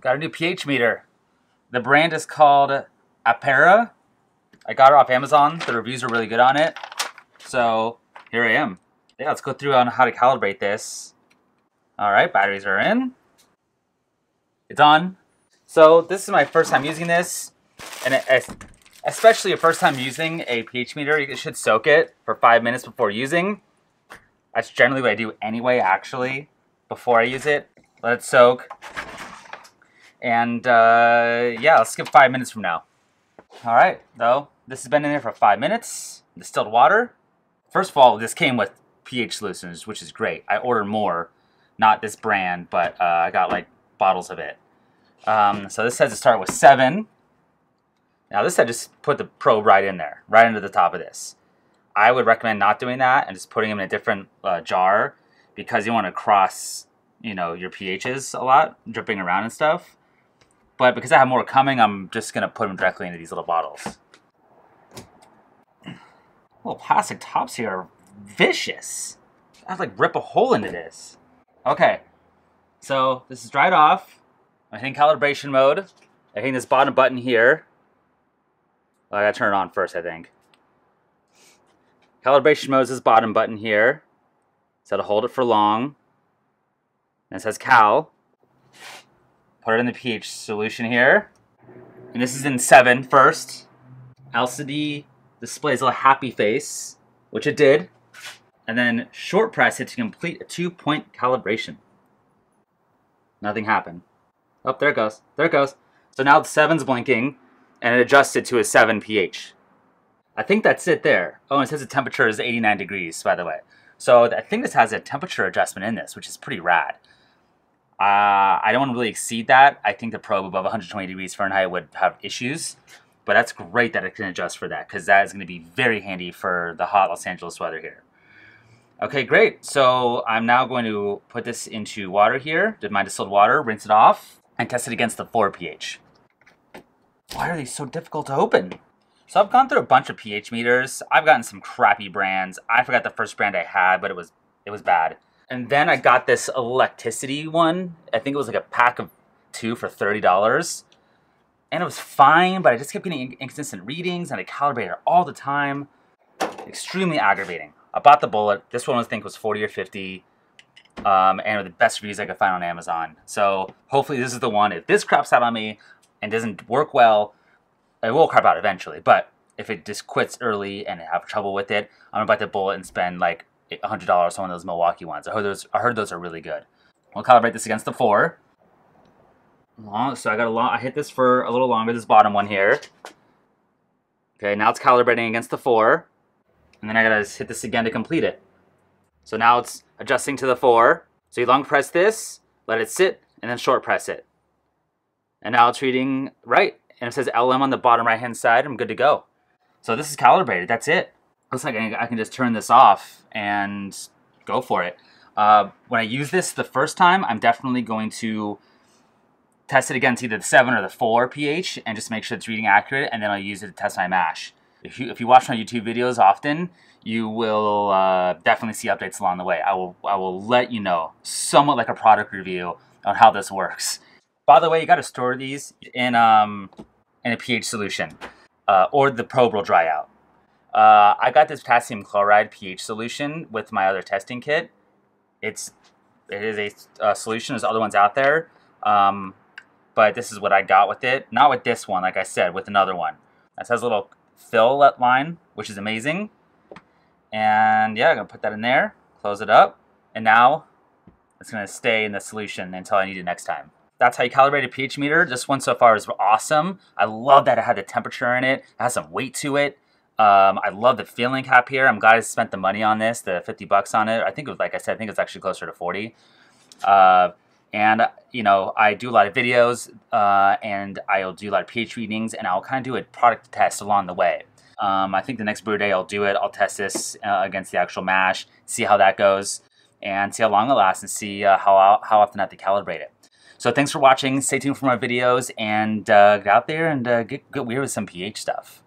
Got a new pH meter. The brand is called Apera. I got it off Amazon. The reviews are really good on it. So here I am. Yeah, let's go through on how to calibrate this. All right, batteries are in. It's on. So this is my first time using this, and it, especially a first time using a pH meter, you should soak it for five minutes before using. That's generally what I do anyway, actually, before I use it. Let it soak. And uh, yeah, let's skip five minutes from now. All right, though, this has been in there for five minutes. Distilled water. First of all, this came with pH solutions, which is great. I ordered more, not this brand, but uh, I got like bottles of it. Um, so this says to start with seven. Now this I just put the probe right in there, right into the top of this. I would recommend not doing that and just putting them in a different uh, jar because you want to cross, you know, your pHs a lot, dripping around and stuff. But because I have more coming, I'm just going to put them directly into these little bottles. Little plastic tops here are vicious. I'd like rip a hole into this. Okay, so this is dried off. I think calibration mode. I think this bottom button here. I gotta turn it on first, I think. Calibration mode is this bottom button here. So to hold it for long. And it says cal. Put it in the pH solution here. And this is in 7 first. LCD displays a happy face, which it did. And then short press it to complete a two-point calibration. Nothing happened. Oh, there it goes. There it goes. So now the 7's blinking, and it adjusted to a 7 pH. I think that's it there. Oh, and it says the temperature is 89 degrees, by the way. So I think this has a temperature adjustment in this, which is pretty rad. Uh, I don't want to really exceed that. I think the probe above 120 degrees Fahrenheit would have issues. But that's great that it can adjust for that because that is going to be very handy for the hot Los Angeles weather here. Okay, great. So I'm now going to put this into water here, did my distilled water, rinse it off, and test it against the 4 pH. Why are these so difficult to open? So I've gone through a bunch of pH meters. I've gotten some crappy brands. I forgot the first brand I had, but it was it was bad. And then I got this electricity one. I think it was like a pack of two for $30. And it was fine, but I just kept getting inconsistent readings and I calibrated it all the time. Extremely aggravating. I bought the bullet. This one I think was 40 or 50. Um, and the best reviews I could find on Amazon. So hopefully this is the one. If this craps out on me and doesn't work well, it will crap out eventually. But if it just quits early and I have trouble with it, I'm buy the bullet and spend like $100 on one of those Milwaukee ones. I heard those, I heard those are really good. We'll calibrate this against the four. Long, so I got a long, I hit this for a little longer, this bottom one here. Okay, now it's calibrating against the four. And then I gotta hit this again to complete it. So now it's adjusting to the four. So you long press this, let it sit, and then short press it. And now it's reading right. And it says LM on the bottom right hand side. I'm good to go. So this is calibrated. That's it looks like I can just turn this off and go for it. Uh, when I use this the first time, I'm definitely going to test it against either the 7 or the 4 pH and just make sure it's reading accurate, and then I'll use it to test my mash. If you, if you watch my YouTube videos often, you will uh, definitely see updates along the way. I will, I will let you know, somewhat like a product review, on how this works. By the way, you got to store these in, um, in a pH solution, uh, or the probe will dry out. Uh, I got this potassium chloride pH solution with my other testing kit. It's it is a, a solution. There's other ones out there, um, but this is what I got with it. Not with this one, like I said, with another one. This has a little fill line, which is amazing. And yeah, I'm gonna put that in there, close it up, and now it's gonna stay in the solution until I need it next time. That's how you calibrate a pH meter. This one so far is awesome. I love that it had the temperature in it. It has some weight to it. Um, I love the feeling cap here. I'm glad I spent the money on this, the 50 bucks on it. I think it was, like I said, I think it's actually closer to 40. Uh, and, you know, I do a lot of videos uh, and I'll do a lot of pH readings and I'll kind of do a product test along the way. Um, I think the next brew day I'll do it. I'll test this uh, against the actual mash, see how that goes, and see how long it lasts and see uh, how, how often I have to calibrate it. So thanks for watching. Stay tuned for more videos and uh, get out there and uh, get, get weird with some pH stuff.